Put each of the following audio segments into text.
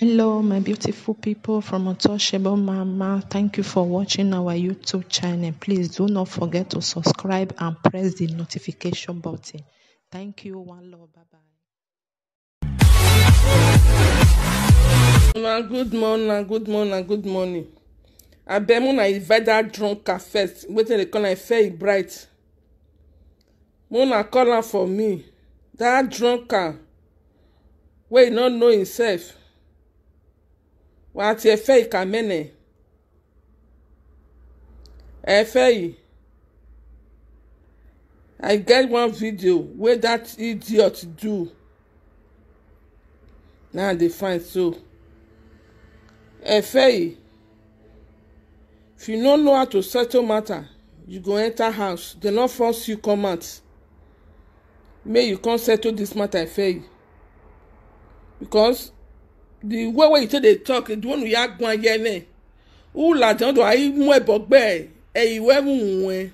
Hello, my beautiful people from Untouchable Mama. Thank you for watching our YouTube channel. Please do not forget to subscribe and press the notification button. Thank you. One love. Bye bye. good morning good morning good morning abeg una invite dat drunker first wetin dey call am ife bright una call am for me dat drunker wey e no know himself wati efe ikamene efe i get one video wey dat idiot do. Na i dey find so. Efe if you no know how to settle matter you go enter house. Dem no force you come out. Make you come settle dis matter efe because the way wey you take dey talk the one wey agbon ayẹlẹ wúlà tí wọn tó ayé mú ẹbọ gbẹ ẹ ìwé mú wọn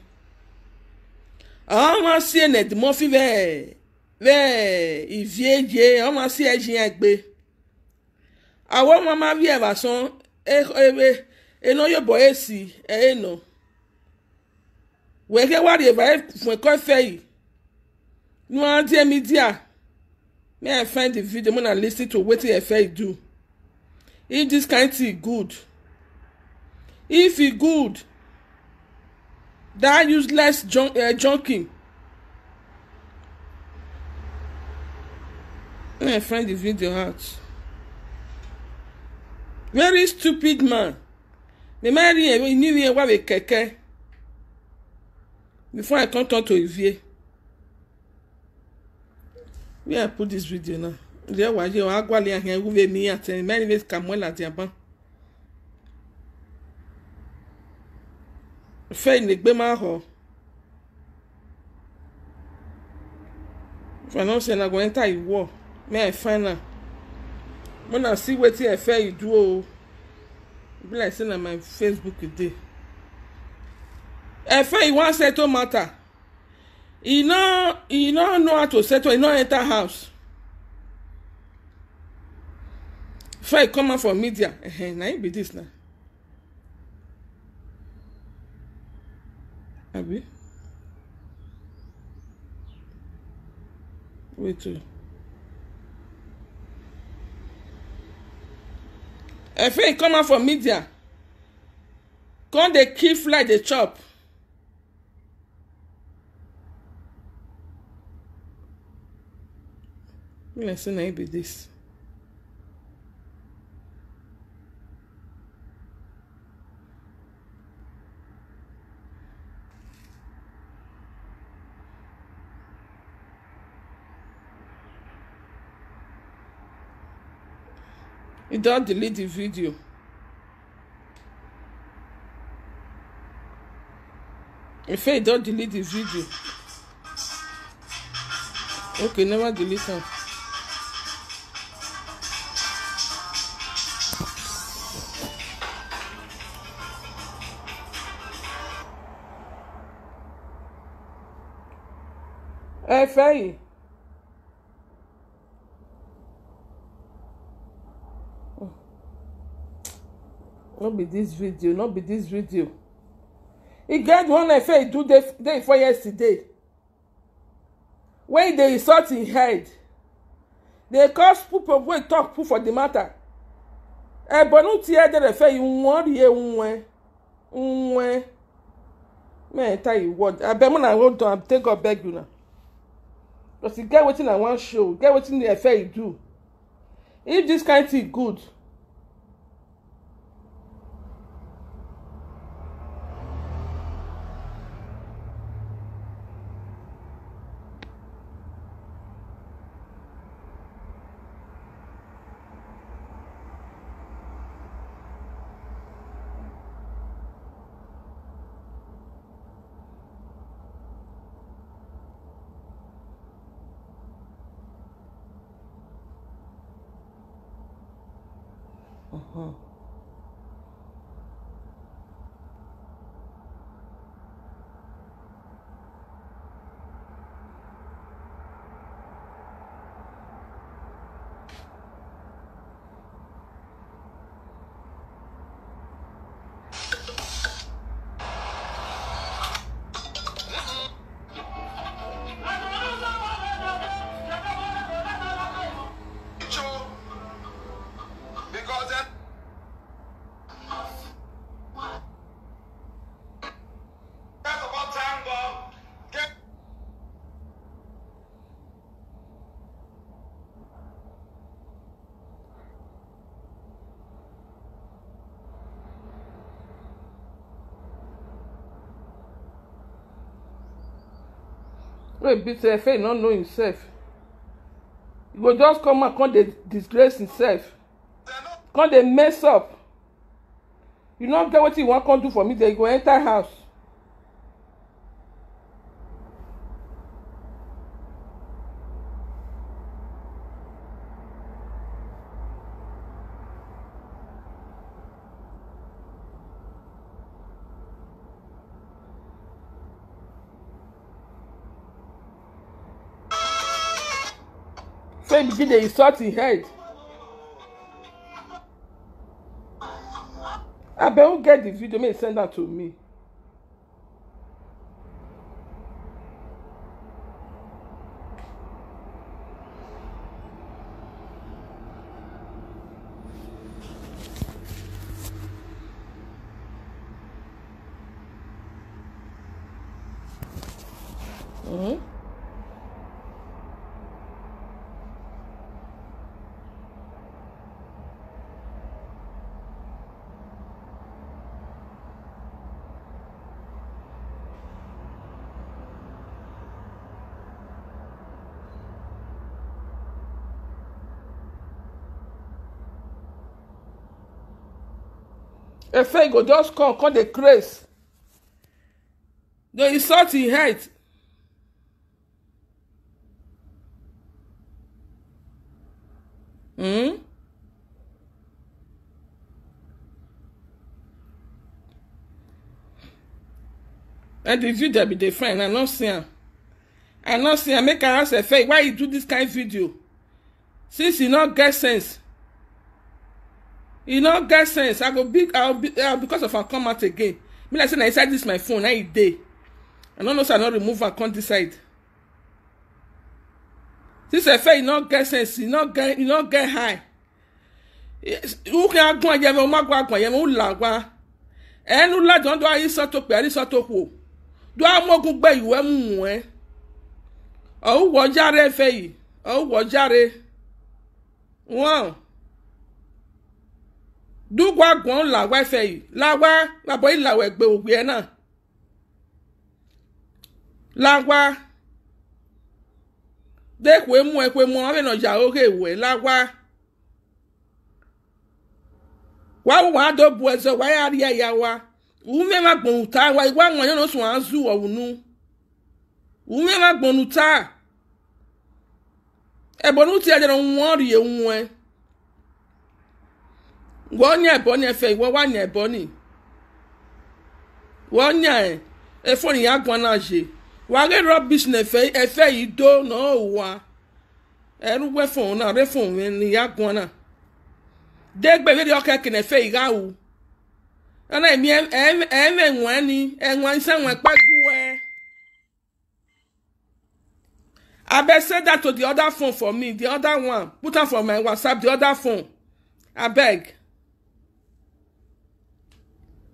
àwọn máa sí ẹnẹdìmọ fi bẹẹ bẹẹ ìfìyèjẹ àwọn máa sí ẹjìn ẹgbẹ àwọn máa máa bí ẹwà sàn ẹ ẹnà yóò bọ èsì ẹ ẹnà wẹ̀kẹ́ wá rí ẹ̀fà ẹ̀ fún ẹ̀kọ́ ẹ̀fẹ́ yìí ní wọ́n á díẹ̀ mí díà. May i find the video? Make i lis ten to wetin efe do? If this kind thing good if e good that useless jun uh, junking may i find the video out? Very stupid man. The man ẹ ní rí ẹ wá kẹ̀kẹ́ before i come turn to ivie where i put this video now. There waje o agwali ahin wuve mi ati many ways kamuel ati aban fẹ́ ìnìgbé máa họ. Financial na go enter ìwọ may i find am mo na see wetin ẹ fẹ́ ìdú o e be like say na my facebook e dey ẹ fẹ́ ìwọ́n settle matter e no e no know how to settle e no enter house. Before e come out for media na him be this na. Abi? Wait o efe come out for media. Come dey kill fly dey chop be like say na him be this? E don delete the video. Ife e don delete the video. Okay never delete am. Ẹ fẹ́ yìí no be this video no be this video. E get one efe e do day before yesterday. Wey e dey insult him head dey cause people wey talk put for the matter. Ẹ̀bọ̀nú tí ẹ dẹ̀rẹ̀ fẹ́ yìí wọ́n rí ewu wọn wọn mẹ́ẹ̀ẹ́ta yìí word abẹ́mú na hold on take God beg you na because e get wetin i wan show? Get wetin the efe e do? If this kind thing good wey be say efe no know himself he go just come out come dey disgrace himself come dey mess up. You no get wetin you wan come do for me then you go enter house begin dey insult him head. Abeg who get the video make he send am to me efe go just come come dey craze. Dey insult him head. Hmm? and the video be dey fine i no see am. I no see am. Make i ask efe why you do this kind video? Since you no get sense e no get sense. I go be i go be uh, because of am come out again. Be like say na inside this my phone na e dey. I no know say i no remove am come this side. Since efe e no get sense. E no get e no get high. Wúkẹ́ agbọ́n ayẹmẹ ọmọ agbọ́n agbọ́n ayẹmẹ ó là wá ẹnu ń dọ́ ayé sọ́tò pé ayé sọ́tò kù dọ́ amógun gbẹ ìwẹ́ mú ẹ́. Ọ̀húwọ̀ járe ẹ̀fẹ̀ yìí. Ọ̀húwọ̀ járe. Wọ́n dúgbò agbọ̀n làwọ̀ ẹ̀fẹ̀ yìí. Làwọ̀ àbọ̀ ìlàwọ̀ ẹ̀gbẹ́ òwì ẹ̀ náà. Làwọ̀ dẹ́kun emu ẹ̀kọ́ emu ọ̀hún ẹ̀nà ìyá oge ìwẹ̀ làwọ̀ wàá wàá dọ̀ bu ẹ̀sẹ̀ wàá yà rí ẹ̀yà wa. Wùmẹ́ má gbọ̀n ta wa àwọn yẹn ló sùn wàá zù ọ̀hún wùmẹ́ má gbọ̀n ta. Ẹ̀bọ̀n tí a jẹ́ wọ́n rí ewu ẹ̀ wọ́n nyà ẹ̀bọ̀ ni ẹ̀fẹ̀ ìwọ́ wà nyà ẹ̀bọ̀ ni. Wọ́n nyà ẹ̀ ẹ̀fọ́ ni yàá gbọ́n náà ṣe. Wà á rí ní ẹ̀fẹ̀ ẹ̀fẹ̀ yìí dó náà wà. Ẹ̀rú wẹ́fọ̀n náà rẹ́fọ̀n ni yàá gbọ́n náà. Dégbe wíri ọkẹ́ kìnà ẹ̀fẹ̀ yìí gáwù ẹ̀nà ẹ̀mí ẹ̀mẹ̀ ẹ̀wọ̀n ni ẹ̀wọ̀n sẹ́wọ̀n pẹ́gù ẹ̀. abeg send that to the other phone for me the other one put am for my whatsapp the other phone. Abeg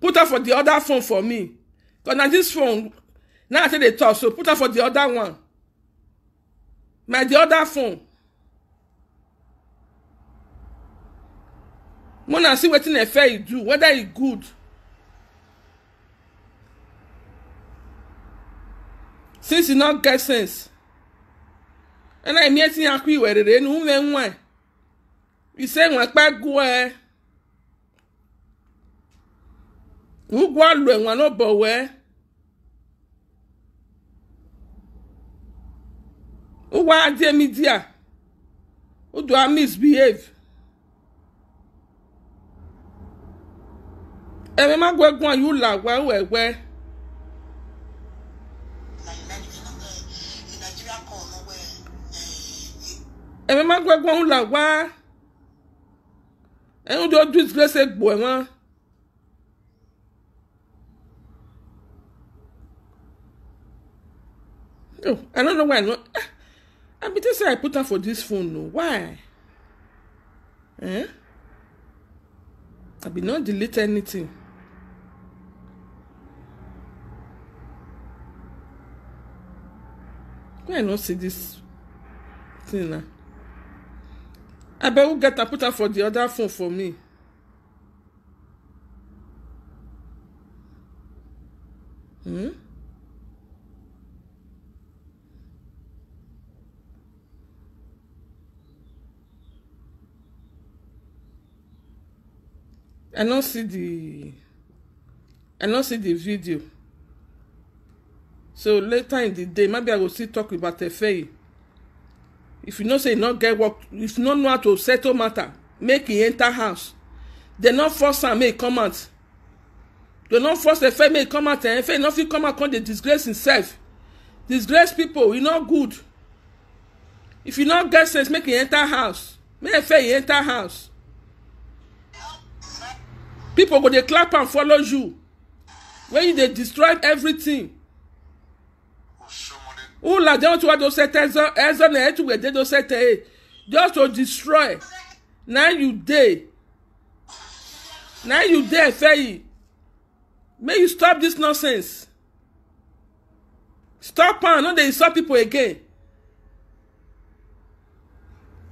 put am for the other phone for me. Cause na this phone na i take dey talk so put am for the other one. My the other phone. Mo na see wetin efe e do whether e good. Since e no get sense. Ɛna emi eti akɔ iwɛ rere nu ume nwa ise nwa kpa gu ɛ ugwu alu enwa no bɔ wɛ uwa adi emi dia udu a misbehave ɛmɛ ma gbɛ gun ayi ula wɛ wɛ wɛ. ẹ̀mí má gbẹ́ gbọ́n là wá ẹ̀hún tó dùn ìsìlẹ̀sẹ̀ gbò ẹ̀ wọ́n. Oh, I don't know why not. I be say I put am for this phone no why? Eh? I be not delete anything. Why not see this thing now? I bet who get am put am for the other phone for me. Hmm? I no see the I no see the video. So later in the day, maybe I go still talk about Efeyi. If you know say you no get work, if you no know how to settle matter, make e enter house. They no force am make e come out. They no force Efeyi make e come out Efeyi no fit come out come dey disgrace himself. Disgrace people, e no good. If you no get sense, make e enter house. Make Efeyi enter house. People go dey clap am follow you. When you dey destroy everything. Ula wọ́n ti wá do sẹ́tẹ̀ ẹ̀zọ́ na ẹ̀tù wẹ̀ dé do sẹ́tẹ̀ ẹ̀ just to destroy. Na you dey. Na you dey Efeyi make you stop this nonsense. Stop am no dey insult people again.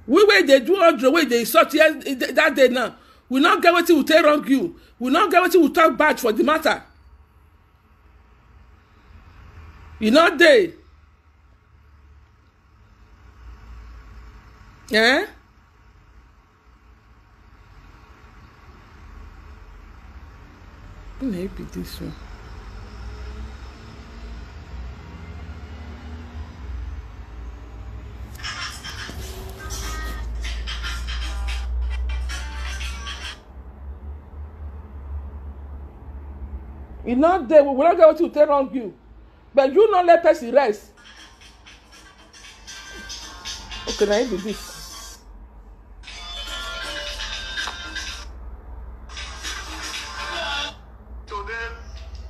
We wey dey do all the way dey insult that day now we no get wetin we take wrong you. We no get wetin we talk bad for the matter. You no dey eh? Who na be this one e no dey we no get wetin we take wrong you. But you no let person rest. Okay na him be this.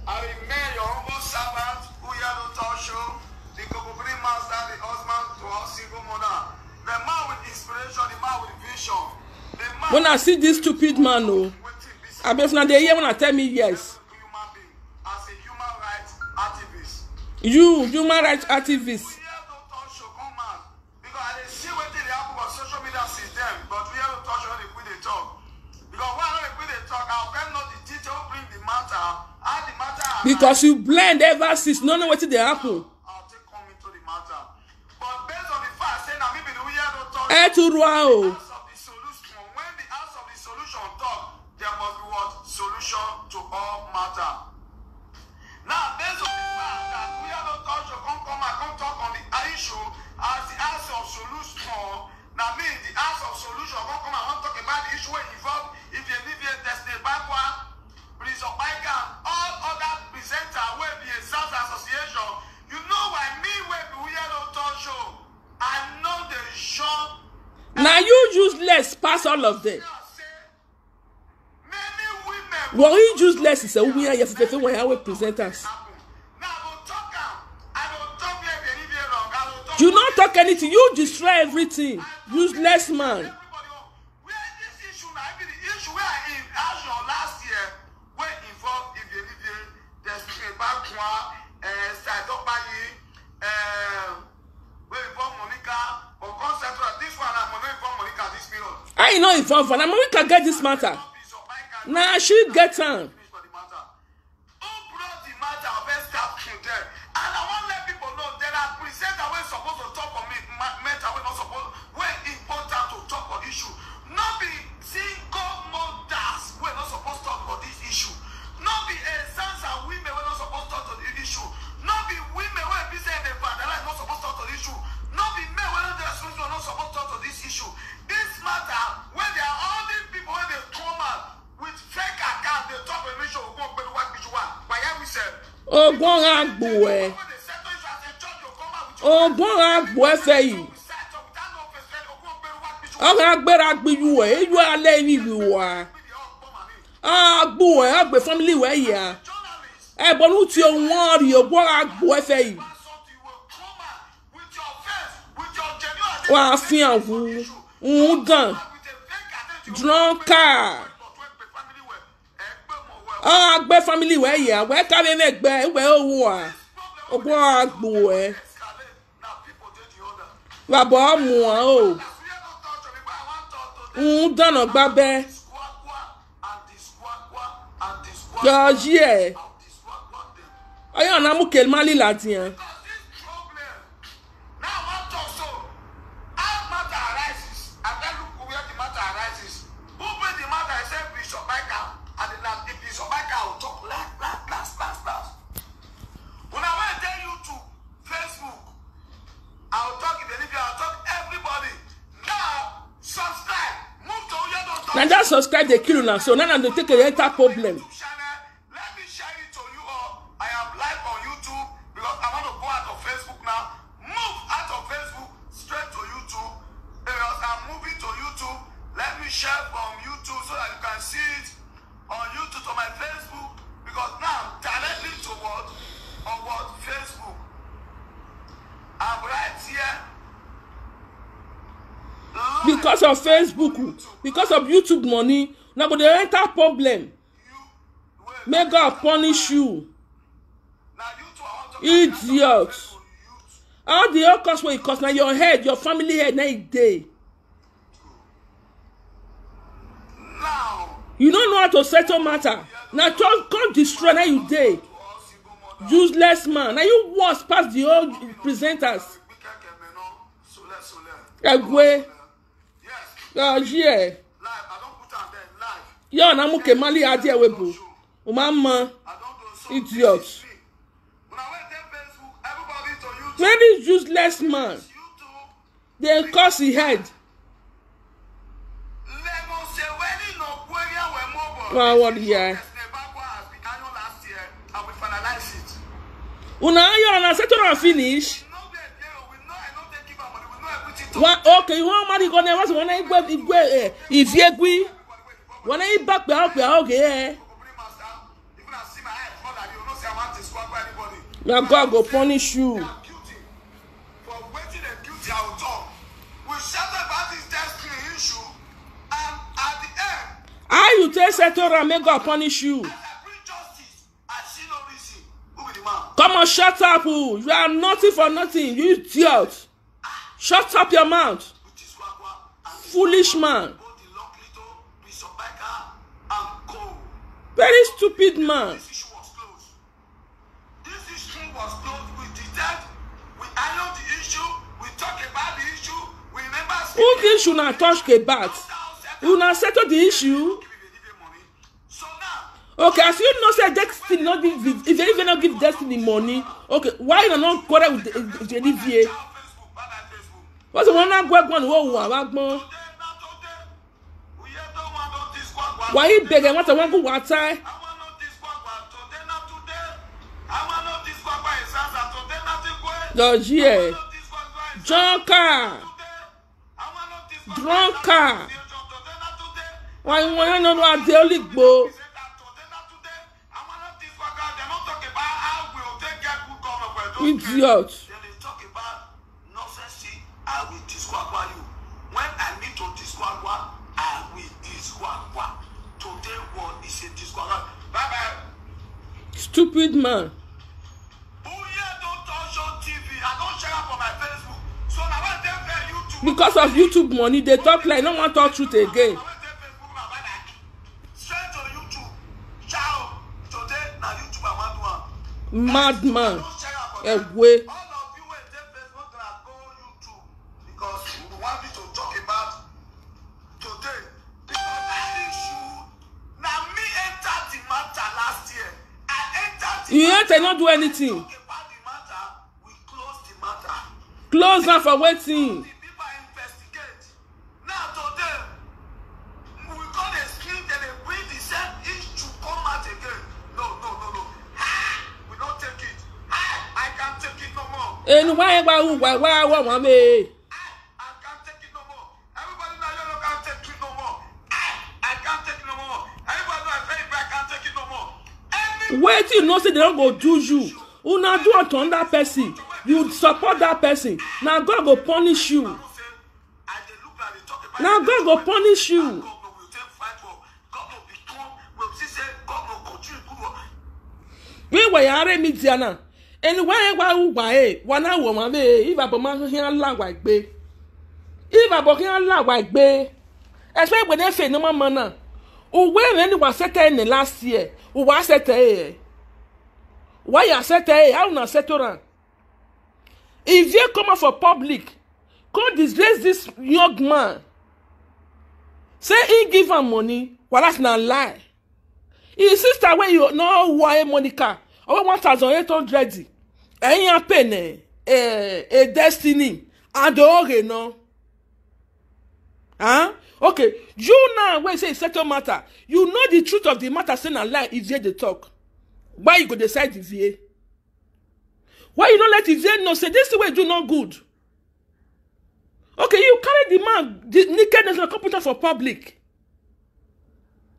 I when i see this stupid man o if una dey hear una tell me yes you human rights activist Uyado Tosho come out because you blend ever since no know wetin dey happen. I'll take come into the Iberibe, Destiny Bakwa, uh, Saidopayi, uh, wey involve Monica, Okon Central. This one na no involve Monica this period. how you no inform for na monica get this matter Piece of Mike na she get am ogun agbo ẹ ogun agbo ẹfẹ yìí ọkàn agbára gbiyu ẹ eyu alẹ ìwì wá agbo ẹ agbe family wẹ yà ẹ bọnu tí o wọn rí ogun agbo ẹfẹ yìí wà á fi hàn wù ń dàn drunkard ọ agbẹ family wẹ yẹ wẹ kábẹ mẹ gbẹ wẹ owó a ọgbọ agbó ẹ escalate. Now people dey the order. bàbá ọmọ ọ o ń dáná gbábẹ squawk yọjí ẹ ọyọ ọ̀nà mú kèlémálì làtìyàn na just subscribe dey kill una so na na dey take a enter problem Of facebook because of youtube money na go dey enter problem. May god punish you. Idiot. All the whole cost wey e cost na your head your family head na e dey. You no know how to settle matter. Na to come destroy na you dey. Useless man. Na you worse pass the whole presenters. We ọjí ẹ live. I don't put am there live. yọ ọ̀nà mú kèmálì adìẹ webo o máa ń mọ I don't do so. Idiot. Very useless man dey cause e head. Well, what, yeah. Year and una yọ ọ̀nà settle am finish. Wa okay wọn mari kọ náà wọn sì wọn náà igbe igbe ẹ ìfiegui wọn náà ibà pẹ ọ pẹ ọ kẹ ẹ Opening master, even I see my eyes, not that you know say I want to squat by anybody. na god go punish you. How you take settle am make god punish you? Come on shut up o you are nothing for nothing. You idiot shut up your mouth. Foolish man. The very stupid man. This issue was closed. This the issue, about the who this una touch kebat una settle the issue. Okay as you know say destiny no give if you even no give destiny money okay why una no quarrel with the olivier? now wọ́n sì wọ́n náà gbọ́ ẹ̀gbọ́n ni wọ́n wù àwọn agbọ́n. Today, now today, we hear don't want no this Kwakwa. wàyí bẹ̀rẹ̀ wọ́n tẹ̀ wọ́n kó wá tá ẹ́. I pay YouTube. because of youtube money dey talk like no wan talk truth again. Now when they you matter. enter no do anything. Close am for wetin The people investigate. Now today, we call the skin then wetin you know say dem no go do you. Una do unto another person? You support that person. Na god go punish you. Dey na god go punish you. God will take fight for. God will become, will see say God will continue wa ya re mi dia na eni wa wa wa e wa na wo ma be iba bo ma hi ala wa gbe iba bo hi ala wa gbe ẹsẹ ìgbẹ ní ẹfẹ ní ọmọ náà òwe rẹ ni wà sẹtẹ ní last year. Sẹtẹ ẹ wà yà sẹtẹ ẹ how na settle am if you come out for public? Come disgrace this young man. Say he give am money wàhálà na lie. His sister wey you no wọ ẹ monica ọwọ one thousand eight hundred. Ẹyin apẹ nẹ ẹ ẹ destiny. Adóore náà. Huh? Okay, you now when say settle matter, you know the truth of the matter, say na lie if they talk. Why you go decide the VA? Why you don't let VA know say this the way do not good? Okay, you carry the man the nakedness and computer for public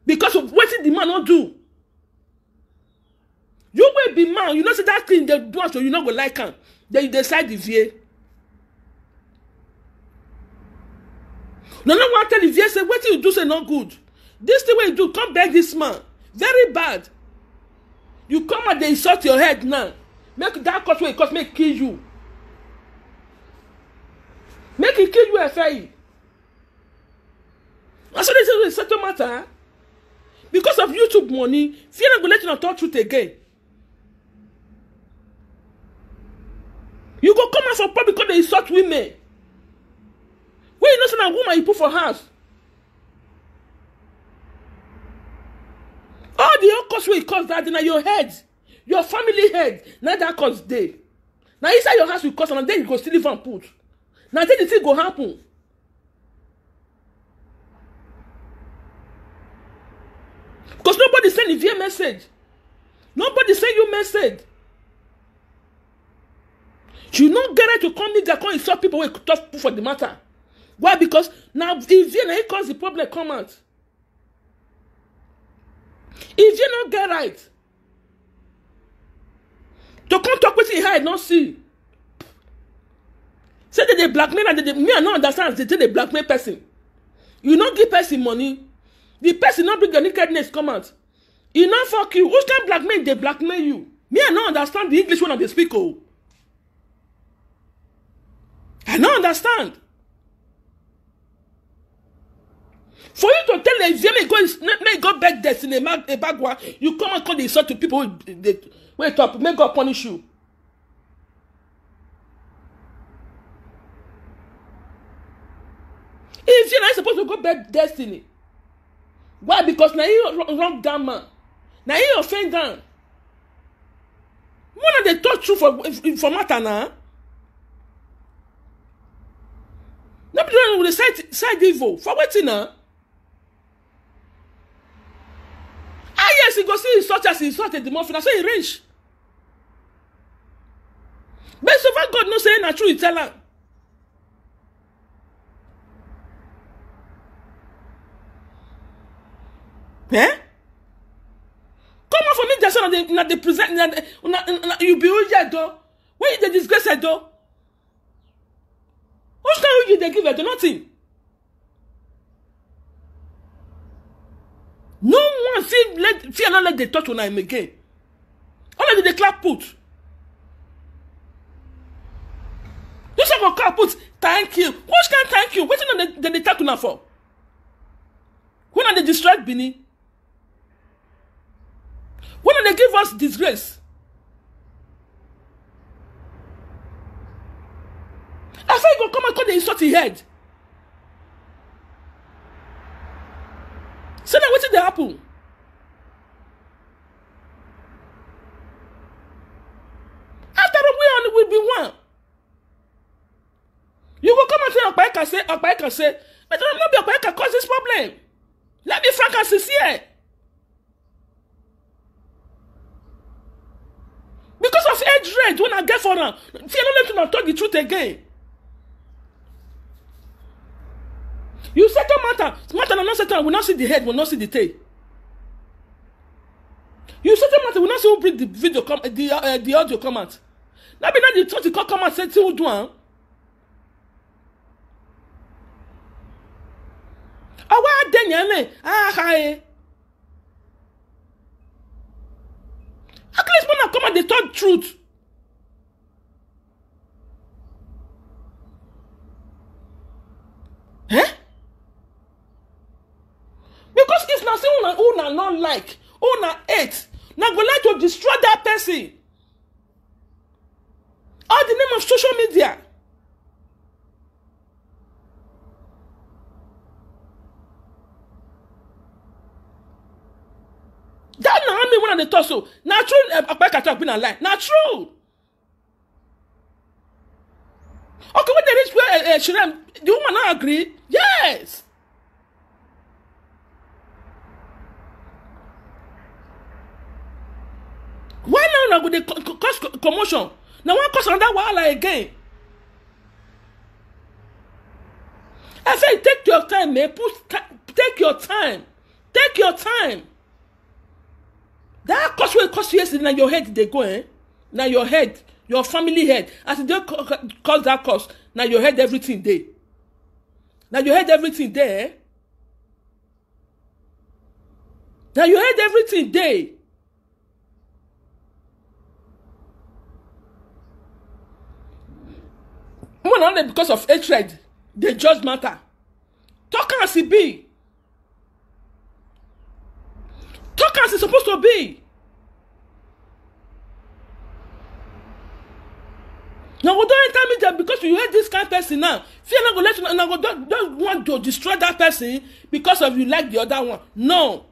because of wetin the man no do. You wey be man, you know say that thing dey do am so you no go like am, then you decide the VA. No no wan tell the VA say wetin you do say no good. This thing wey you do come beg this man very bad. You come out dey insult your head now. Make that cause wey you cause make kill you. Make e kill you efeyi na so this is a settle matter. Because of youtube money fear no go let una talk truth again. You go come out for public come dey insult women wey you know say na woman you put for house? All the whole cause wey you cause that day na your head your family head na that cause dey. Na inside your house you cause am and then you go still leave am put. Na then the thing go happen. Because nobody send the via message. Nobody send you message. You no get right to come media come insult people wey talk for the matter why? Because na if you na him cause the problem come out. If you no get right to come talk wetin your eye no see. Say they dey blackmail and they dey me i no understand. As they take dey blackmail person. You no give person money. The person no bring your nakedness come out. E no fuck you. Which kind blackmail? Dey blackmail you. Me i no understand the english wey una dey speak o i no understand for you to tell a make go make go beg destiny ebagwa you come and come dey insult to people dey wey talk make god punish you. If you na you suppose to go beg destiny why? Because na you wrong that man. Na you offend am una dey talk true for for matter na. No be the one side side evil. For wetin na. He go see insult as he insulted the muffin. Na so he reach but so far god know say na true he tell am eh? Come out for me just dey na dey present na na you be oye edo when you dey disgrace edo which kind of you? Dey give edo nothing one fit let fear no let dey touch una again. Them dey clap put. This one go clap put thank you. Which kind thank you? Wetin dem dey thank una for? When una dey distract benin? When una dey give us disgrace? After you go come out come dey insult him head. Say na wetin dey happen after all we on we be one you go come and say ọ̀pá say ẹ̀ka say but no be ẹ̀ka cause this problem. Let me frank and sincere. Because of age rate wey na get for am fear no let una talk the truth again. You settle matter. Matter na no settle we no see the head we no see the tail. You settle matter we no see who bring the video come the uh, the audio come out na be na the truth come come out say till do am ọwọ́ adẹ́yẹn lè áhà ẹ̀ aka least una come out dey talk truth. Eh because if na say una una no like una hate na go like to destroy that person. All the name of social media that i dey talk so na true akpaka talk be na lie. Na true okay when they reach where uh, uh, shirem the woman no agree? Yes. Why now una go dey cause co- commotion. Na wan cause another wahala again? I say take your time man. Put take your time. Take your time that cause wey cause you yesterday. Na your head dey go eh? Na your head your family head. As e dey cause that cause na your head everything dey na your head everything dey eh? Na your head everything dey woman na dey because of hatred dey judge matter. Talk as e be talk as e suppose to be. Na go don enter media because you hate this kind person now. Fear no go let you na go don don want to destroy that person because of you like the other one. No.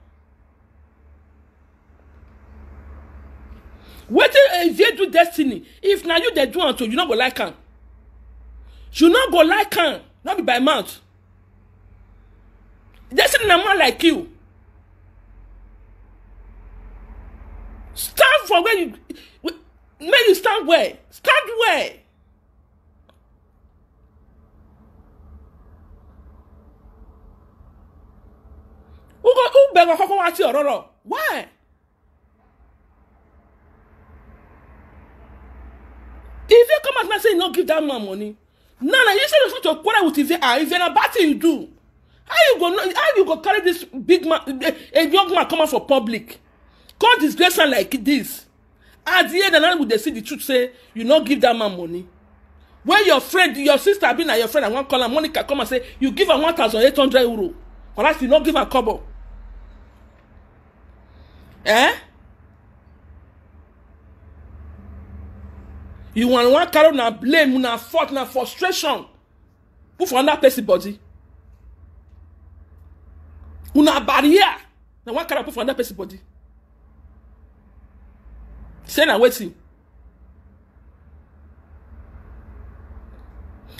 Wetin evie do destiny? If na you dey do to you no go like am. You no go like am. No be by mouth. Destiny na man like you stand for where you make you stand well stand well who who kọ́kọ́ wá sí ọ̀rọ̀ rọ̀ why? If you come out now say you no give that man money now na you say you suppose to quarrel with ife ah ife na bad thing you do. How you go how you go carry this big man a, a young man come out for public come disgrace am like this. At the end na we dey see the truth say you no give that man money. When your friend your sister be na your friend i wan call am monica come and say you give am one thousand eight hundred euro. Whereas you no give am kobo. Eh? You wan wan carry una blame una fault na frustration. Put for another person body. Una barrier. Na wan carry put for another person body say na wetin?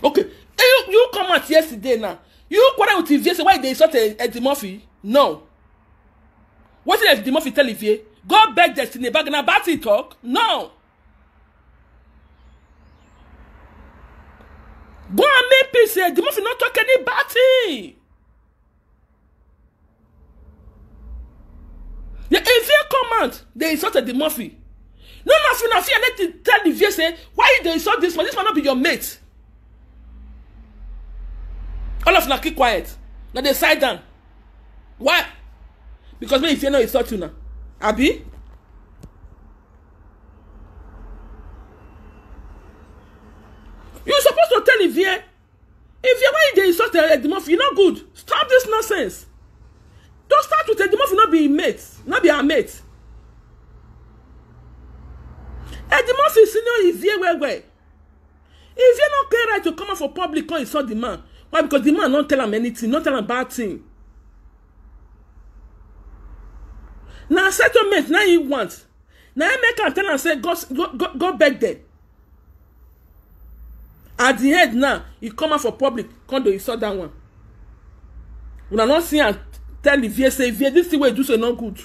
Okay. You you come out yesterday now you quarrel with ivie say why you dey insult eddie murphy? No. Wetin eddie murphy tell ivie go beg destiny bag na bad thing talk. No. Go and make peace. Eddie murphy no talk any bad thing. The ivie come out dey insult eddie murphy no na fi na fi let the tell the vie say why you dey insult this man? This man no be your mate. All of una keep quiet. Na dey side down. Why? Because make you fear no insult you na abi? You suppose to tell ivie ivie why you dey insult edimofi e no good. Stop this nonsense. Don start with edimofi no be im mate no be her mate edimofi senior ivie well well ivie no get right to come out for public come insult the man? Why? Because the man no tell am anything no tell am bad thing. Na settlement na he want na him make am tell am say go go go, go beg dem at the end now he come out for public come dey insult that one. Una no see am tell ivie say ivie this thing wey you do so no good.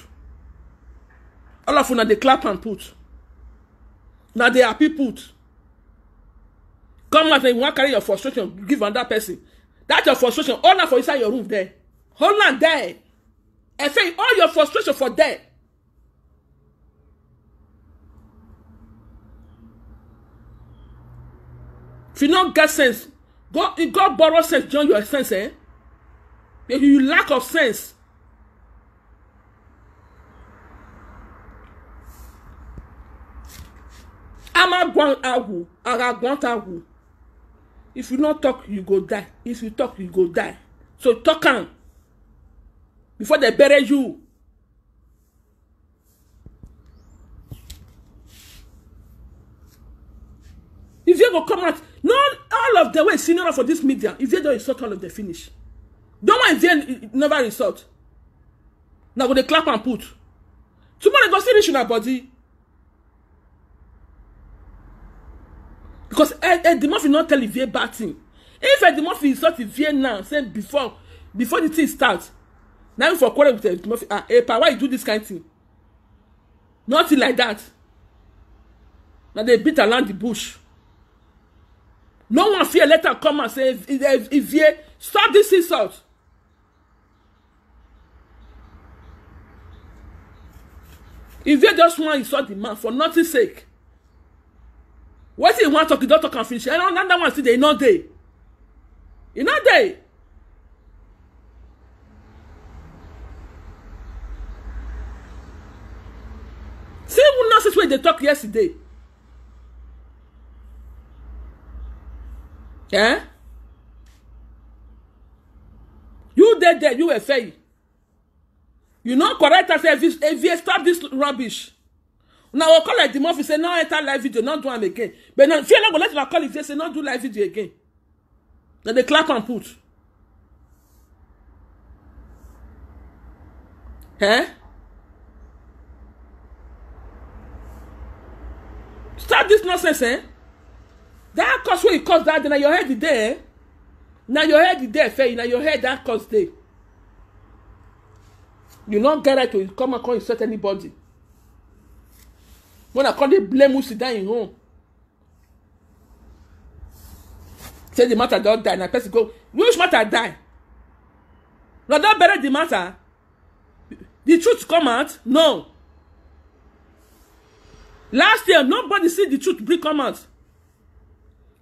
All of una dey clap am put na dey happy put come out and you wan carry your frustration give another person. That your frustration hold am for inside your room there. Hold am there. Efe all your frustration for there. If you no get sense go go borrow sense join your sense eh? If you lack of sense amagwan awu aragwan tawu if you no talk you go die. If you talk you go die. So talk am. Before they bury you. If you go come out. No all of them wey senior for this media. If you don insult all of them finish. Don one if you never insult. Na go dey clap and put. Tomorrow go still reach una body because eddie murphy no tell ivie bad thing. If eddie murphy insult ivie now say before before the thing start na him for quarrel with eddie murphy ah epa why you do this kind thing? Nothing like that. Na dey beat around the bush. No one fear am come out say ivie stop this insult. Ivie just wan insult the man for nothing sake wetin you wan talk? You don talk am finish. Another one still dey e no dey e no dey see even nurses wey dey talk yesterday? Eh? You dey there you efeyi you no correct say evie stop this rubbish go call like the murphy say no enter live video no do am again. But na fear no go let una call if say no do live video again. Na dey clap am put. Eh stop this nonsense eh? That cause wey you cause that na your head dey eh? Na your head dey fair na your head that cause dey? You no get right to come and come insult anybody i come dey blame who sit down im home say the matter don die. Na person go which matter die? Na don bury the matter. The truth come out? No. Last year nobody see the truth bring come out.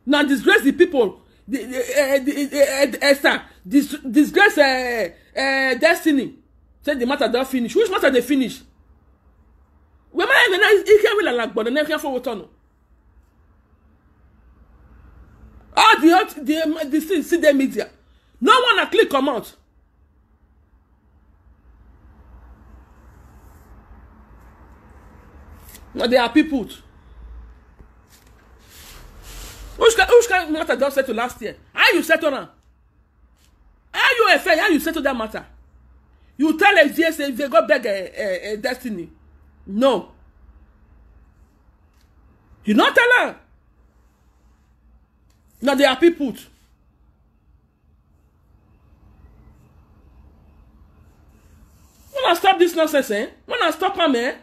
Na disgrace the people. The uh, the uh, esther dis disgrace uh, uh, destiny. Say the matter don finish. Which matter dey finish wẹ́n máa ń gbẹ́ ike wíìlà làgbọ̀dọ̀ náà kí wọ́n fọwọ́ tọ̀nù. all the hot the the thing see dem media no one na click comot. na they happy put. which kind which kind matter don settle last year how you settle am how you efe how you settle that matter you tell evie say evie go beg a, a, a destiny no. You no tell am na dey happy put wanna stop this nonsense eh? Wanna stop am eh?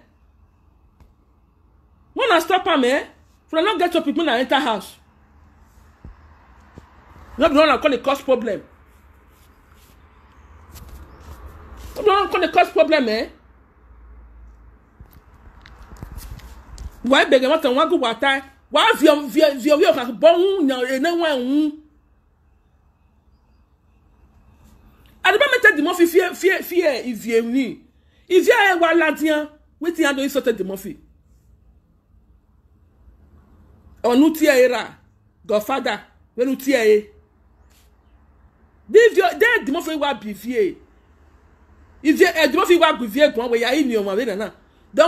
Wanna stop am eh? For i no get topic make i enter house. No be the one i come dey cause problem. No be the one come dey cause problem eh. Wàá bẹ̀rẹ̀ mọ́tò wọn kó wà tá wàá fi fi orí ọ̀kà bọ́ ń yàn ẹ̀nà wọn ń. àdìbò mẹ́tẹ́ dìmọ́ fi fíẹ́ fíẹ́ ìfìẹ́ ní ìfìẹ́ ẹ̀ wà ládìyàn wetin yàn lóyún sọ́tẹ̀ dìmọ́ fi. ọ̀nù tí ẹ̀ rà godfather wẹ́nu tí ẹ̀ dẹ́ dìmọ́ fi wá bì fíẹ́ ìfìẹ́ ẹ̀ dìmọ́ fi wá bì fíẹ́ gbọ́n wẹ̀ yà í ní ọmọ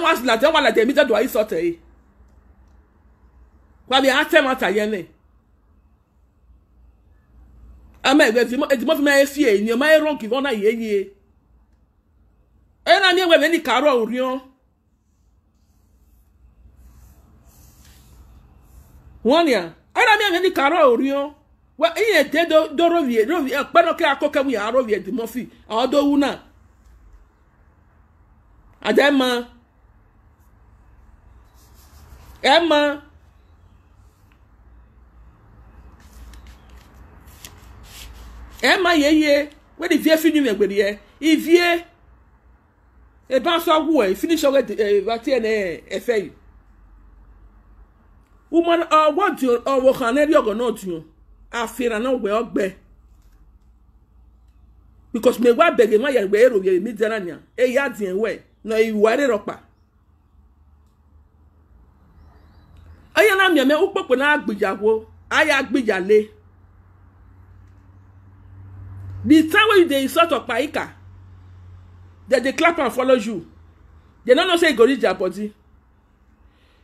wa la don wa la de mi jẹ do ayi sọtẹ yi wa bi atẹ ma ta yẹn ne ama ẹgbẹ fi ẹdìmọ fi ma ẹ fi ẹ ní ọmọ ẹ rọ kìfọ náà yẹ yẹ ẹ náà ní ẹwẹ mi ní kàárọ òriàn wọn ni à ẹ náà ní ẹwẹ ní kàárọ òriàn wa ìyẹn tẹ dọrọ wiye dọrọ wiye pẹlú kí akọkẹ mu yà arọ wiye ẹdìmọ fi àwọn tó wú náà àdé ma. Emma Emma yeye wey the vie finish egbere ye ivie eba so awu e finish oge e ba ti ene efe yi woman uh what you uh wo kan eri ogo na tun afira na we ogbe because me wa bege ma ya gbe ero ye mi dara nya e ya din we no iwa re ropa onye na mmemme ukpokpo na agbijagwo aya agbijale the time wey you dey insult okpaika dem dey clap and follow you. Dem no know say e go reach their body.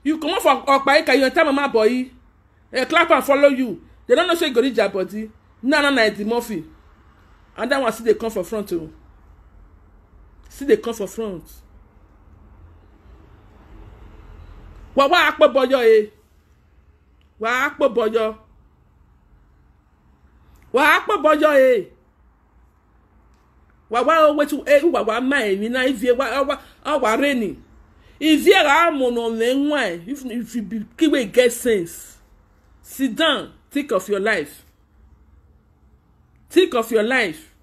You comot for okpaika you enter mama boyi dem clap and follow you. Dem no know say e go reach their body. Now na na eddie murphy and that one still dey come for front o still dey come for front. Wá pọ̀ bọ́yọ̀ e á pọ̀ bọ́yọ̀ wà á pọ̀ bọ́yọ̀ e wà wá wetu e wà wá má ẹ̀mí náà ivie wà ọwà ọwà rẹ́ni ivie á mọ̀ nà ọ̀nà ẹ̀wọ̀n ẹ̀ if if you be kiwe get sense. Sit down think of your life. Think of your life.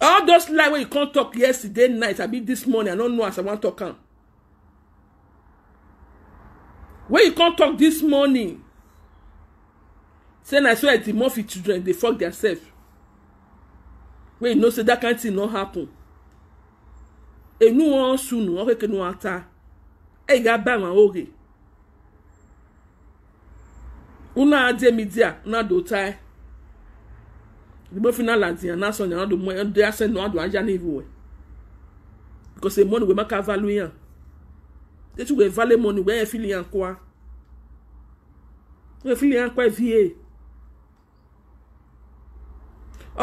All those lie wey you come talk yesterday night abi this morning i no know as i wan talk am. Wey you come talk this morning say na so the murphy children dey fuck theirself wey you know say that kind thing no happen. Enu wọn sunu wọn kékeré wọn ta ẹ ga bá wọn oge una adé mi díà una do ta ẹ ìdìbò final lantiyan náà sọ àwọn ọdún mọ ẹ asẹ ní ọdún ajá ní ìwò ẹ because the money wey maka value yan tètè wẹ̀ value money wẹ̀ ẹ̀ fili yan kọ́ a wẹ̀ fili yan ẹ̀ vie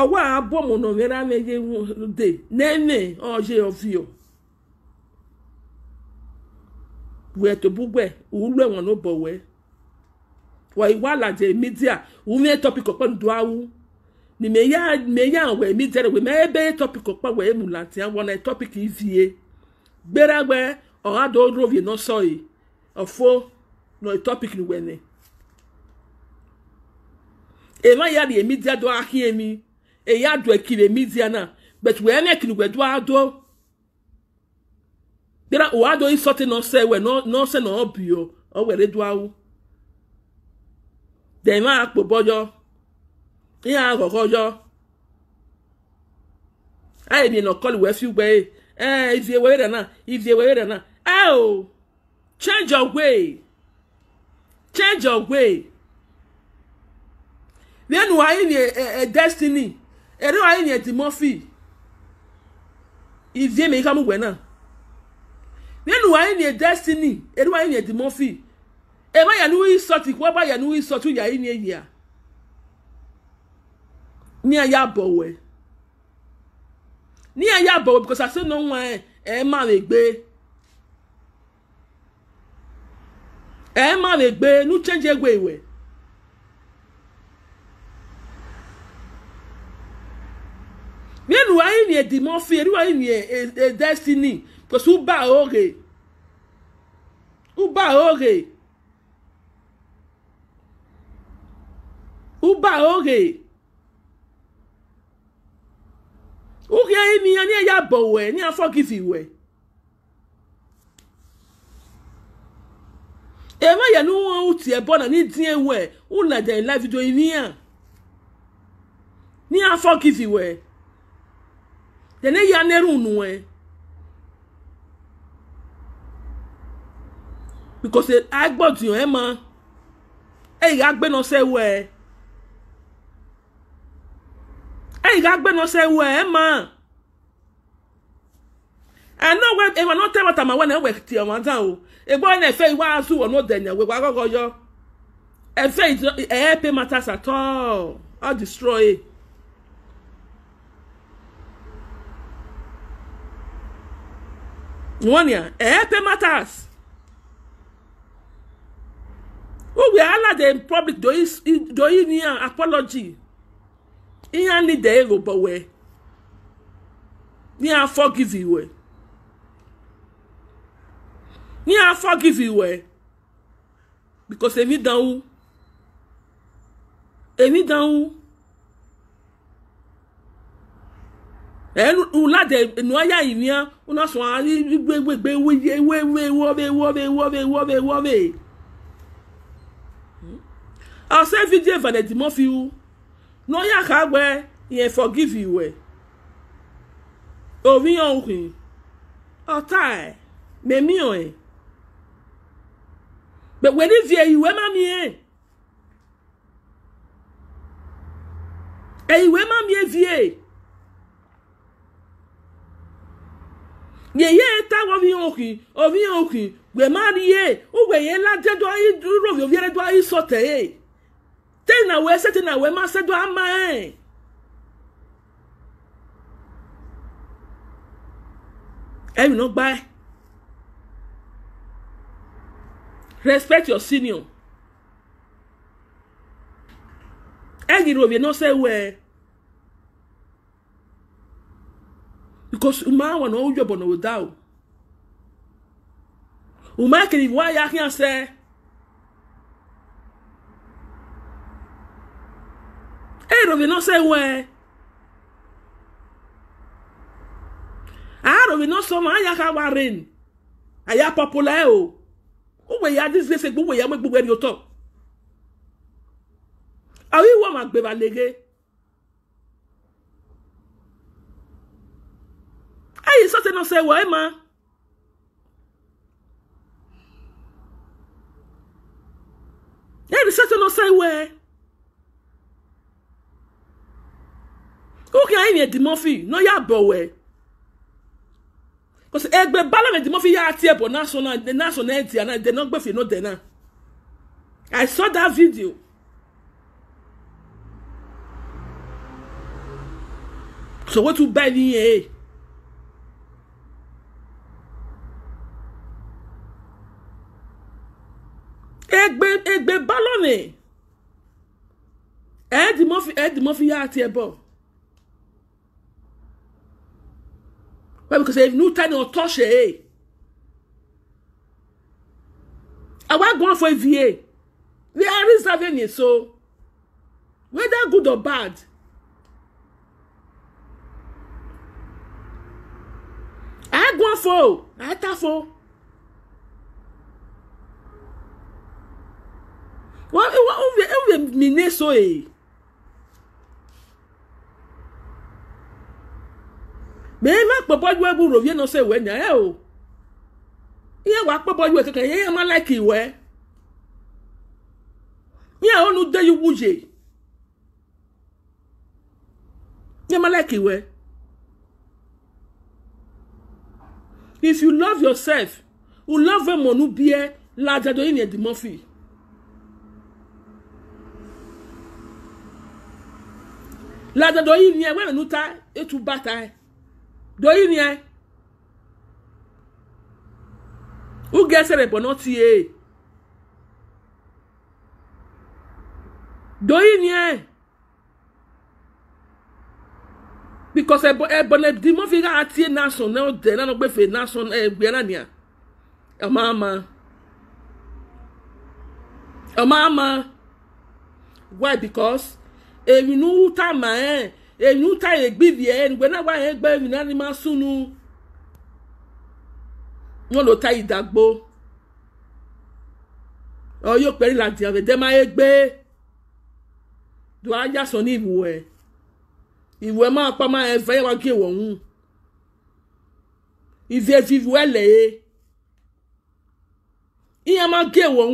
ọwọ́ àbọ̀ mọ̀nà mẹ́ra mẹ́yẹ dé. Nẹ́ẹ̀nẹ́ ọ̀yẹ́ ọ̀fíọ̀ wẹ̀ tó búgbẹ̀ òwúlò ẹ̀wọ̀n ló bọ̀ wẹ̀. Wọ̀ ìwà àlàjẹ̀ mídíà òun ẹ̀ tọ́pì kọ̀pọ̀ ń do awú. Ni mẹ́yà mẹ́yà wẹ̀ mídíà rẹ̀ wẹ̀ mẹ́ẹ̀bẹ́ tọ́pì kọ̀pọ̀ wẹ̀ ẹ̀ mú làtí àwọn ẹ̀ tọ́pì kì í vie gbéragbẹ́ tó dúró náà sọ yìí. Ọ̀fọ́ nà tọ́pì kì í wẹ̀ ni èèmọ̀ yà ni èmi díà dọ́ ahín mi èyí àdó ẹ̀kìlẹ̀ mi díà náà bẹ̀tù wẹ̀ ẹ̀ kìlì wẹ̀ dọ́ àdó dẹ́rẹ́ òwò àdó yìí sọ́tì náà sẹ́ wẹ̀ náà sẹ́ náà bì ọ́ ọ̀wẹ̀rẹ̀ dọ́ àwọ̀ dẹ̀mọ́ àpò bọ́jọ́ ìyá àkọ́kọ́ yọ ayé mi nà kọ́lù wẹ́ fi gbẹ́ ẹ̀ ìfìyè wẹ́rẹ́ dẹ̀ náà ìfìyè wẹ́rẹ́ dẹ̀ náà ẹ̀ o. Change your way. Change your way. Lẹ́nu ayé ni ẹ̀ destiny ẹ̀rọ ayé ni ẹ̀ timothy ìfìyè mi mú wẹ̀ náà. Lẹ́nu ayé ni ẹ̀ destiny ni ẹ̀ timothy ẹ̀ bá yà ní wíì sọ́ọ̀tì kí wọ́n bá yà ní wíì sọ́ọ̀tì yà ayé ni ẹ̀ yà. Ní ayé àbọ̀wẹ̀ ní ayé àbọ̀wẹ̀ because àṣẹ náà wọn ẹ̀ ẹ̀ má lè gbé. Ẹ̀ má lè gbé ní change egwe ìwẹ̀ nínú ayé ni èdìmọ́ fi èrú ayé ni ẹ̀ destiny òòrè ó bá òòrè ó bá òòrè. Uke ni ani ya bowe ni forgive we. E ma ya nu uti e bona ni din we, u na de live ni an. Ni a forgive we. De ne ya neru nu we. Because e agbodun e ma. E ya gbe no se we. ẹyìn ká gbẹ́nu ṣe wọ ẹ̀ mọ́ ẹ̀nà wẹ̀ ẹ̀wọ̀n náà tẹ́wọ̀ tàmà wẹ̀ náà wẹ̀ tì ọ̀wọ̀n tán o ẹ̀gbọ́n ẹ̀ ẹ̀fẹ́ ìwà àṣù wọ̀ náà dẹ̀nyẹ̀ wẹ̀ wá kọ́kọ́ yọ ẹ̀fẹ́ ẹ̀ẹ́ pay matters at all all destroy it. Wọ́n ní à ẹ̀ẹ́ pay matters wọ́n wẹ̀ aládé in public dòyí ní apology? Ihe anyị da ego gbawe ní afọ give iwe ní afọ give iwe because èmi dánwó èmi dánwó ẹnu ládẹ ẹnu ayá ìníà wọn sọ àwọn gbẹgbẹgbẹ wíyẹ wẹwẹ wọbẹ wọbẹ wọbẹ wọbẹ wọbẹ ọsẹ fídíò ìfàdẹtì mọ fi wú n'onye aka gbe ihe forgive iwe omi ohun ọta ẹ mẹmí ọ ẹ. But when if you we mami e. E we mami e vie. Ye ye ta wo vi oki, o vi oki, we mari e, o we ye la de do ai ro vi o vi do ai sote e. Te na we se te na we ma se do ama e. E no gba e. respect your senior ẹ̀yìn rò bí náà ṣe wẹ̀ because uma wà náà ó yọ̀ bọ̀ náà ó dá o uma kìlì wá ya kí n ṣe ẹ̀yìn rò bí náà ṣe wẹ̀ àárò bí náà sọ ma àyà ká wà rain àyà popular o. Wọ́n ya dísèsè gbogbo ya mọ́ gbogbo ẹni ọ̀tọ̀ àwọn ìwọ máa gbé ba lege ẹyìn sọ́tẹ̀ náà ṣe wọ̀ ẹ́ ma. Ẹyìn sọ́tẹ̀ náà ṣe wọ̀ ẹ́. Kókè ẹyìn ẹ̀dì mọ́fì náà yà bọ̀ wẹ̀ because ẹgbẹ́ parliament mo fi yá àti ẹ̀bọ̀ national nationality àná ẹ̀dẹ̀ náà gbẹ̀fẹ̀ náà dẹ̀ náà. I saw that video. So wọ́n tún bá ẹni yẹn ẹgbẹ́ ẹgbẹ́ bálọ̀nì ẹ̀ẹ́dì mo fi ẹ̀ẹ́dì mo fi yá àti ẹ̀bọ̀. Why? Because if new time on touch it. I want going for a VA. We are reserving it, so whether good or bad. I go for I ta for. What what what me ne so eh? bẹ́ẹ̀ má pọ̀ bọ́jú ẹ̀bù rò yẹn náà ṣe ìwẹ̀ yẹn ẹ̀ o iye wàá pọ̀ bọ́jú ẹ̀ kankan yẹn má láìkì ìwẹ̀ yẹn àwọn ọ̀nù dẹ́yìn wúyè yẹn má láìkì ìwẹ̀ if you love yourself you love ẹ̀ mọ̀nú bí ẹ lájàdọ̀ yìí ni ẹ̀dì mọ́fì. lájàdọ̀ yìí ni ẹ̀ wẹ́rẹ̀ nù ta ètò bàtà ẹ̀ doyi ni ẹ uge sere bọ náà tiye doyi ni ẹ because ẹbọ ẹbọ náà di mọ fi ká atie dẹ náà gbẹfẹ nason ẹ gbẹ náà nìyà ọmọ ama ọmọ ama why? Because èmi nu tá mà ẹ èyí ń ta ègbìbì ẹ ẹnìgbẹ́ náà wà yẹn gbẹ́ ẹ̀mí náà ni máa súnú wọn ló ta ìdàgbò. Ọ yóò pẹ́rì láti àfẹ́dẹ́ máa yẹ gbé. A yà sọ ní ìwò ẹ̀. Ìwò ẹ̀ máa pa máa ẹ̀ fẹ́ wá gé hù ìfẹ́ fífi wẹ́ lẹ̀ ẹ́ ìyẹn máa gé wọ̀n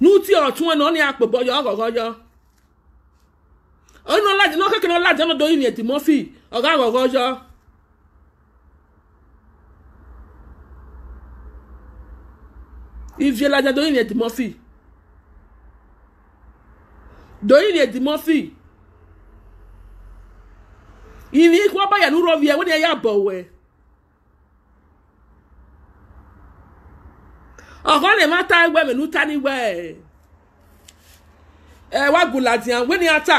hù nù tí ọ̀tún ẹ̀ náà ní àpòbọ̀yọ̀ ọ̀gọ̀gọ̀yọ̀ ọ̀nà ọ̀làjì náà kékeré ọ̀làjì ọ̀nà dọ̀yìn ní ẹ̀tì mọ́fì ọ̀gá ọ̀gọ̀gọ̀yọ̀ ìfì ẹ̀làjà dọ̀yìn ní ẹ̀tì mọ́fì. Dọ̀yìn ní ẹ̀tì mọ́fì. Ìní ikú ọbàyà ní rọ̀bì ní má ta ẹgbẹ́ mi ní ta nígbẹ́ ẹ̀. Ẹ̀ wá gùn láti hàn wẹ́ni ata.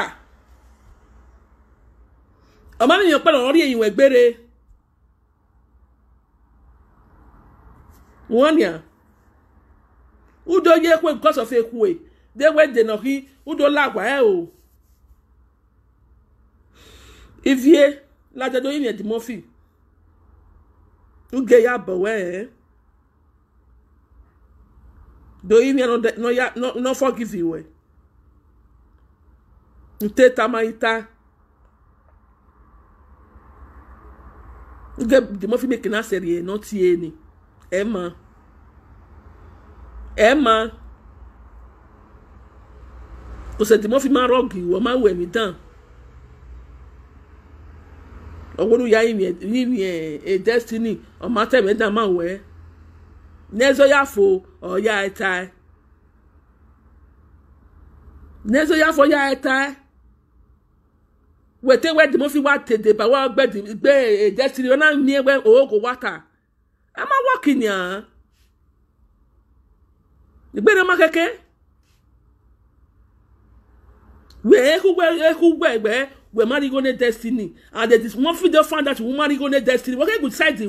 Ọmọ mi yàn pẹ̀lú ọ̀rọ̀ rí èyí wẹ̀ gbére. Wọ́n ní à udo yẹ kó because of eku ẹ̀ déwé dènà kí udo làgbà ẹ̀ o. Ivie lájọdọ yìí yẹn di mọ́fì uge ya bọ̀wẹ́ ẹ̀ do yìí yẹn no ya no no forgive you ẹ̀ nte tamaita. Uge di mọ́fì mẹ́kì náà sẹ̀rì ẹ̀ náà tiẹ̀ ni. Ẹ mọ ẹ mọ kò sẹ̀ tí mo fi máa rọ́ọ̀gì wọ́n máa wẹ̀ mí dán ọwọ́n ya yìí ẹ̀ ẹ̀ destiny? Ọmọ tẹ̀mí dán máa wẹ̀ nẹ́zọ́ yà fo ọ̀ya ẹ̀ta ẹ̀ nẹ́zọ́ yà fo ọ̀ya ẹ̀ta ẹ̀ wete we dimo fi wa tede ba wa gbe di gbe e destiny ona mi we o ko wata. Ama working ya gbe na makeke we e ku gbe e ku gbe gbe we marry go ne destiny. And there is one video found that we marry go ne destiny. We good side the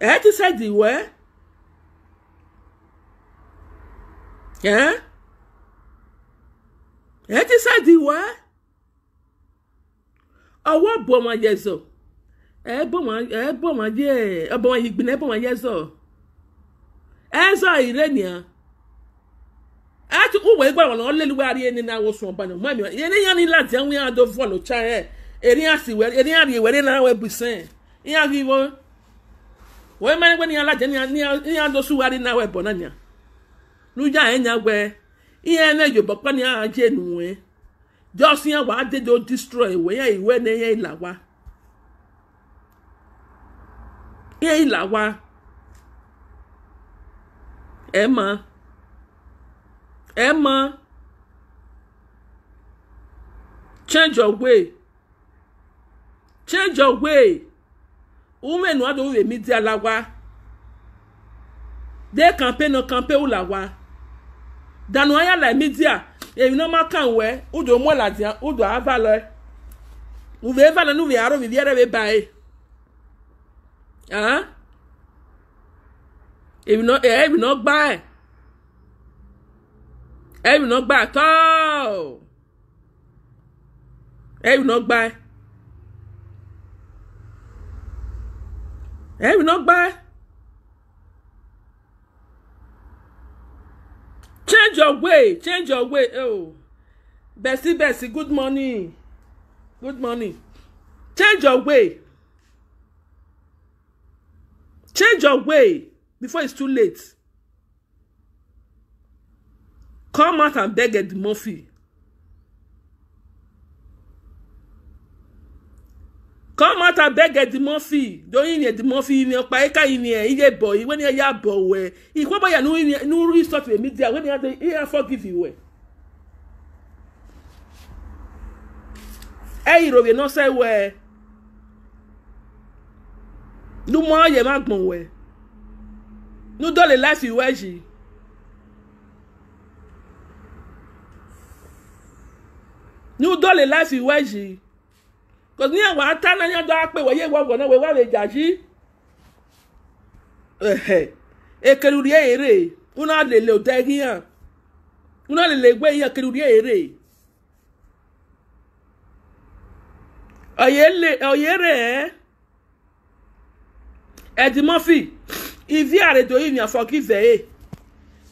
way e ti side the way eh ẹ ti sáàdì wá ọwọ́ bọ̀ wọn yẹ zọ ẹ bọ̀ wọn ẹ bọ̀ wọn yẹ ẹ bọ̀ wọn yìí gbìn ẹ bọ̀ wọn yẹ zọ ẹ zọ ìrẹ nìyà ẹ. Ti kú wẹ̀ gbọ́ wọn lọ lẹ́lu wẹ̀ àríyé nínú àwọn sùn ọba nù mọ́ mi yẹn ní yẹn ní láti ẹ̀wọ̀n yẹn àdó fọ́ọ̀lù ọ̀chá ẹ̀. Èrí àti ìwẹ̀ èrí àrí ìwẹ̀ nínú àwọn ẹ̀bùsẹ̀ yẹn àrí wọ́n ní alájẹ ní àdó sùn wẹ̀ nínú àwọn ẹ̀bọ̀ náà nìyà lójà ẹ̀ nyà wẹ̀ ihe na yoruba kpani agha je nuwe just ya wa ade do destroy we ya iwe na ihe ilawa ihe ilawa emma emma change your way. Change your way women wa do we media lawa. De campaign no campaign ulawa danu aya la media? Èyí náà máa kàn wẹ́ udò mú ọ̀làdìyà udò àbá lọ ùvè eva lọ nùvè àrò vìvì ẹrẹ bẹ báyìí èyí náà èyí náà gbá ẹ èyí náà gbá tọ́ èyí náà gbá ẹ èyí náà gbá. Ẹ. change your way change your way. Oh bessie bessie good morning. Good morning. Change your way. Change your way before it's too late. Come out and beg Eddie Murphy come out and beg Murphy. Doyin ni ọpa eka yi ni ẹ iye bọ wẹ́n ni yà bọ̀ wẹ̀ yà ní rí sọ́ọ̀tù èmi díà wẹ́n ni ẹ yà forgive you wẹ̀. ẹ ìròyìn náà sẹ́ wẹ̀ nu mọ́ yẹ má gbọ̀n wẹ̀ nu dọ́lẹ̀ láti wẹ̀ yìí. nu dọ́lẹ̀ láti wẹ̀ yìí kò ní àwọn atánányá dọ́ apẹ̀ wọ̀nyẹ wọ̀gbọ̀n náà wẹ̀ wá lè jà sí. ekeruri ere una lele otegi ya una lele gbe ya keruri ere oyele oyere eh Eddie Murphy ivi aredo yi mi forgive e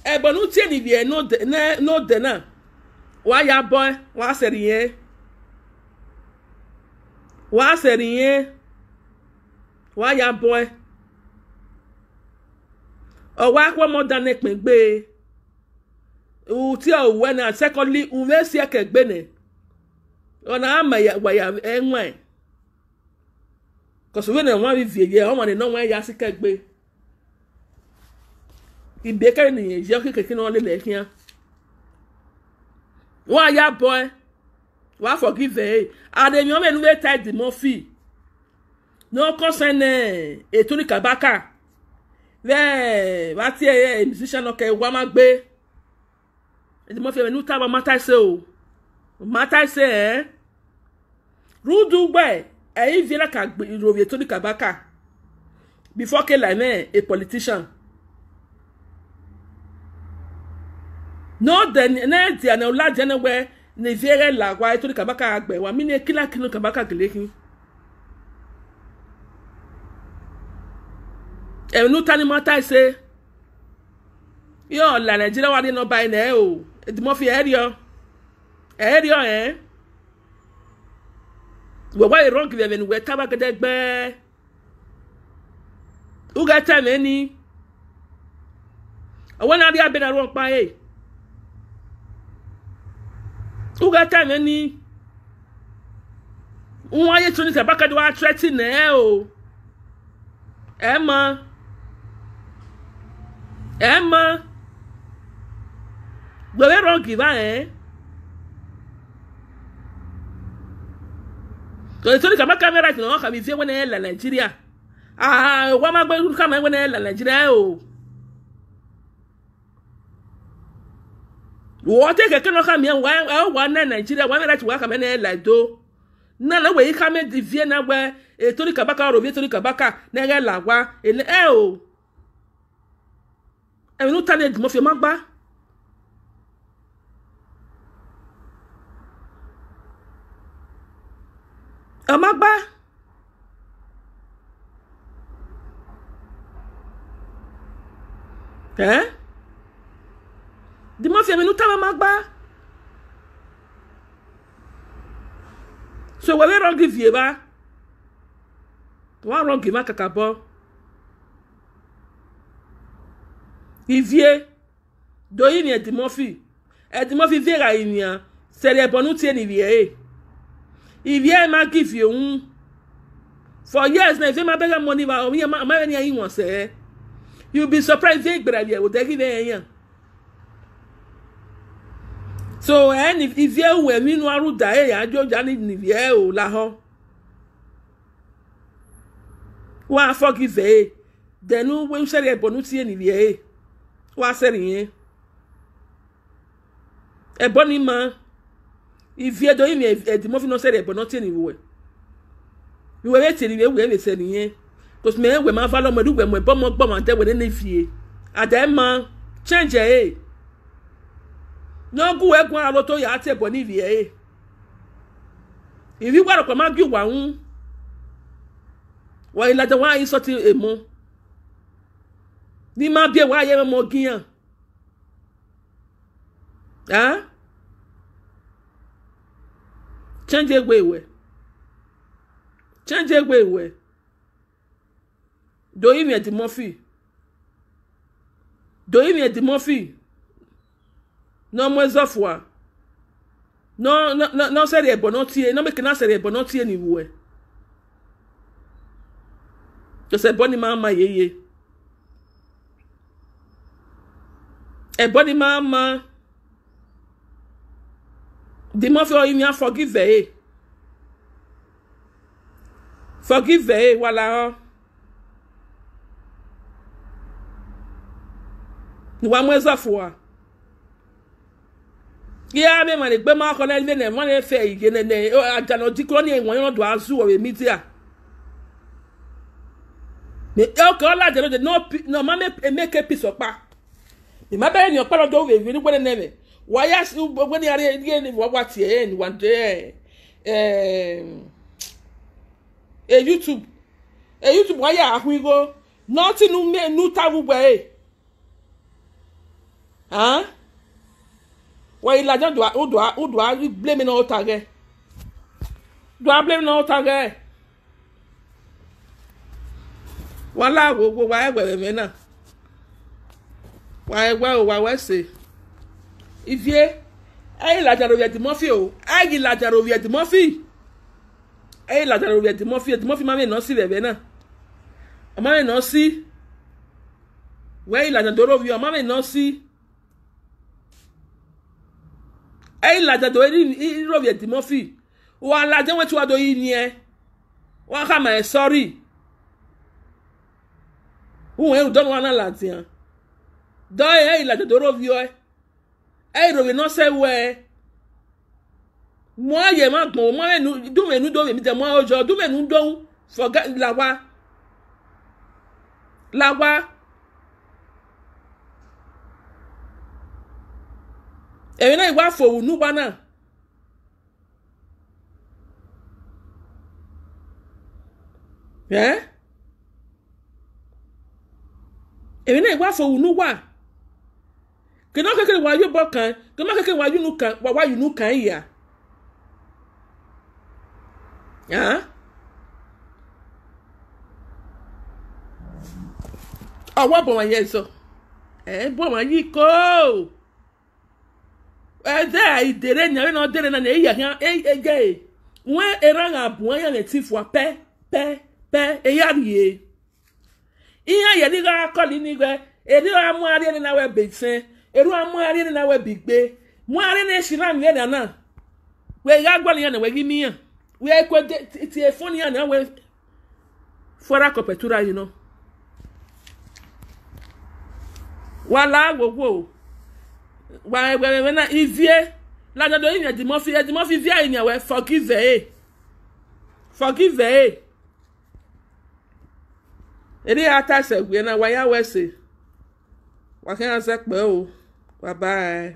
egbonu tie ni vie no de no de na wa ya boy wa seri yẹn wàá sẹ̀rìn yẹn wàá ya bọ́ ẹ. Ọwọ́ akpọ́mọdá ní pín gbé e. Tí òwú ẹ̀ náà sẹ́kọ̀lì òwú èsì ẹ̀kẹ́ gbé nì ọ̀nà àmà wàyà ẹ̀wọ̀n ẹ̀ kọ̀sùwé náà wọ́n fi fìyè ọmọ nínú wọn ẹ̀yà sí kẹ́gbé ìgbé kẹ́rin nìyẹn yẹ kékeré náà lé wàá forgive ẹ àdèmí ọmọ ẹnu wẹ́ẹ́ tẹ́ Eddie Murphy ní ọkọ sẹ́nẹ̀ ètò ní kàbákà bẹ́ẹ̀ wá tí ẹ ẹ musician ọkẹ wa máa gbé Eddie Murphy ẹnu tábà mátàṣe o. Mátàṣe ẹ rúdú gbẹ ẹyin fi ẹlẹ́ka ìròyìn ètò ní kàbákà before kela ẹ̀ a politician. no den ne dia na ula jene we ne viere la wa to di kabaka agbe wa. Mi ne kila kilo kabaka gelekin e nu tani mata se. Yo la ni no bai na e o. E di mo fi e rio e rio eh. We wa wrong we ben we taba gede gbe. Uga time ni àwọn náà rí abẹ́nà rọ̀ pa ẹ̀ uga time ni. Wọn ayé tó ní sàbákàdé wa tẹ́tí nà ẹ́ o. Ẹ̀ mọ. Ẹ̀ mọ. Gbẹ̀wé rọ̀gì báyẹn tòlè tó ní kàmá kámẹ́rà tí wọ́n kàbí fẹ́ wọ́n ẹ̀ là nàìjíríà. Wọ́n máa gbé kámẹ́ wọ́n ẹ̀ là nàìjíríà o. wọ́n tẹ́ kẹ̀kẹ́ náà kàmí ẹ̀ wọ́n ẹ̀ nàìjíríà wọ́n mẹ́rẹ̀ tí wọ́n kàmẹ́ ẹ̀ là do. Na na wei kame di vie na gbe etori kabaka ro etori kabaka na ege la wa ene e o. E nu ta le mo fi ma gba e ma gba eh di mo fi mi nu ta ma gba so wele rɔgi vie ba wa rɔgi ma kaka bɔ ivie do yi ni edimɔfi edimɔfi vie ra yi nia sɛri ɛbɔnu tie ni vie ivie ma gi vie ŋu for years na ife ma ka mɔni ba ɔmi ma ma ni ayi wɔn sɛ you be surprised. Vie gbera vie o tɛ ki bɛ yɛn yan so ẹni ìfẹ́ wẹ̀ nínú arúgbó ẹ̀ àjọjà ní nìfẹ́ ò láhọ́. Wọ́n fọ́kì fẹ́ ẹ̀ dẹ̀nu wọ́n sẹ́rì ẹ̀bọ̀nú tí ẹ̀ nìfẹ́ ẹ̀ wọ́n á sẹ́rì yẹn. Ẹ̀bọ́n ni ma. Ìfẹ́ dọ̀ yìí mi ẹ̀dìmọ́ fi náà sẹ́rì ẹ̀bọ̀nú tí ẹ̀ nìfẹ́ wẹ̀. Ìwé ẹ̀ tẹ̀ wẹ̀ ẹ̀ sẹ́rì yẹn kòsì mẹ́ wẹ̀ máa fà lọ́mọ ẹ̀dúgbẹ̀ mọ̀ ẹ̀bọ́n mọ̀ gbọ́ mọ̀ àtẹ̀wẹ̀ nínú ìfìyè àtẹ̀ ma change ẹ̀ nyɔgu egun alo to yaa te bɔ ni vie ye. Ìwí wàrà kò má bí wà ń wà ìlàjà wà yìí sọtì èmo ní má bí wà yẹ mọ gíyàn ah change egbe ìwẹ change egbe ìwẹ doyin mi ẹdìmọfì doyin mi ẹdìmọfì n'ọmọ ezọfua n'ọsẹrị ẹbọ n'ọtie n'ọmẹkẹ n'asẹrị ẹbọ n'ọtie n'iwu ẹ jọsẹ ẹbọ ni máa ma yeye. Ẹbọ ni máa ma dìmọ́fẹ́ ọyìn ni a forgive ẹ̀ forgive ẹ̀ wà láhọ́ ìwà mọ́ ezọfua yíyá mi mà lè gbé máa kọ́ lẹ́yìn lẹ́nẹ̀ wọ́n lè fẹ́ ìyè nẹ̀nẹ̀ àjànà dìkúrọ́ ní ìwọ̀n yọ̀nà dùn azú ọ̀rẹ́ mi díà. ọkọ̀ ọ̀làjẹ̀ lóde ní ọmọ emeke pìsọ̀ pa. Ìmọ̀ abẹ́rẹ́ ni ọ̀pẹ́ lọ́dọ̀ òwe ní gbọ́dọ̀ nẹ̀mẹ̀ wáyà sí gbogbo ní ara yé ni wọ́n wá tiẹ̀ ẹ̀ ní wọ́n dé ẹ̀ youtube. Ẹ̀ youtube wáyà àhún igbó nọ́ọ̀tì nù táwù gbẹ̀ ẹ̀ wọ́n yìí lajọ́ ó dùn á blame náà ó ta gẹ́ dùn á blame náà ó ta gẹ́ wọ́n láàbò gbogbo ayẹ́gbẹ̀rẹ̀ mi náà wọ́n ẹgbẹ́ ò wá wẹ́sẹ̀ ìfie ẹ̀yìn làjàrò yẹ̀ dìmọ́fì o. Ẹ̀yìn làjàrò yẹ̀ dìmọ́fì ẹ̀yìn làjàrò yẹ̀ dìmọ́fì dìmọ́fì máa ń nà sí bẹ̀bẹ̀ náà. Ọmọ mi nà sí. Wẹ́yìn làjàrò yẹ̀ ọmọ mi nà sí ẹyin lajẹ do eri robi edimofi wa lajẹ wọn ti wa do yi ni mà ẹ. Sọrí. Wọn ẹ dọnu wọn náà láti hàn. Dọ ẹ ẹyin lajẹ do robi ẹ. Ẹyin robi náà sẹ wẹ ẹ. Mọ ayẹ má gbọn mọ ẹnu dúmẹnu dọwọ mi tẹ mọ ọjọ dúmẹnu dọwọ fọgá làwa. Làwa. Èmi náà ìwà fòwù núgbà náà. Èmi náà ìwà fòwù núgbà kìnnà kékeré wà yóò bọ kàn kìnnà kékeré wà yóò kàn wà wà yóò kàn yìí à? Ọwọ́ bọ̀ wọ́n yẹ sọ. Ẹ̀ bọ̀ wọ́n yí kó ẹ̀dẹ́ ìdèrè nyàwé náà dèrè náà èyí yà hàn ẹ̀gẹ́ ẹ̀ wọ́n ẹ̀rọ hàn bù wọ́n yàn ti fún wa pẹ́ pẹ́ pẹ́ èyí àríyé ihe yẹ ní ká kọ́lì ní gbẹ èdè wa mú arí ẹni náà wẹ̀ bẹ̀ sẹ́ èrú wa mú arí ẹni náà wẹ̀ bì gbé mú arí ẹni ẹ̀sìn náà nìyẹn nàná wẹ̀ yá gbọ́ nìyẹn náà wẹ̀ yí míyàn wẹ̀ ẹ̀kọ́ tiẹ̀ fún nìyẹn náà wẹ̀ fọ́ra kọ̀pẹ̀tura yìí náà. wala gbogbo wa ẹgbẹrẹ na ivie lajọdọ yìí yẹn dìmọ́ fi ẹdìmọ́ fi vie yìí yẹn wẹ forgive ẹ forgive ẹ èdè yà ta ẹsẹ̀ gbé náà wáyà wẹ̀sẹ̀ kẹ́hìn ẹsẹ̀ pẹ́ o. Bá ẹ.